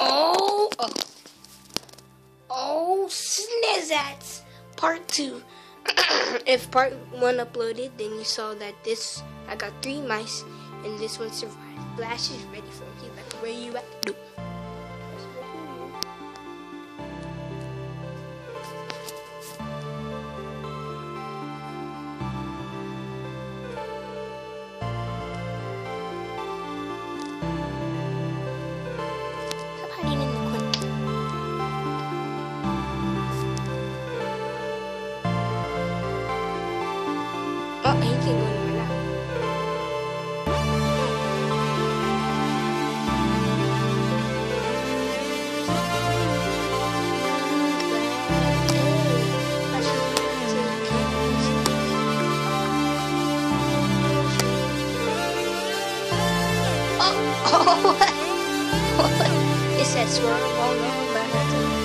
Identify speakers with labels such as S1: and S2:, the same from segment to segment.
S1: Oh, oh, oh, snizzats! Part two. if part one uploaded, then you saw that this I got three mice, and this one survived. Flash is ready for you. Like, where you at? No. Stop Oh, go anywhere now. Oh, oh, it said swirl, oh no.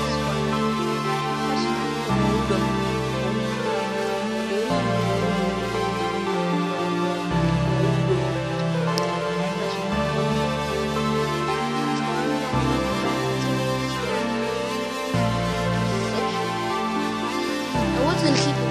S1: del hip